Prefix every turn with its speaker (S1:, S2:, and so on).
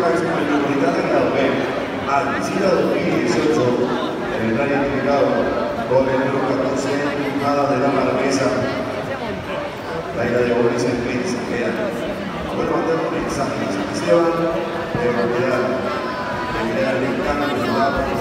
S1: taxis metropolitanas en la UB, al SIDA 2018, en el área indicado por el número 14 nada de la Marquesa, la isla de Boris en Pensajera. Vamos a mandar mensajes a Esteban, de Montreal, de General Lecano, de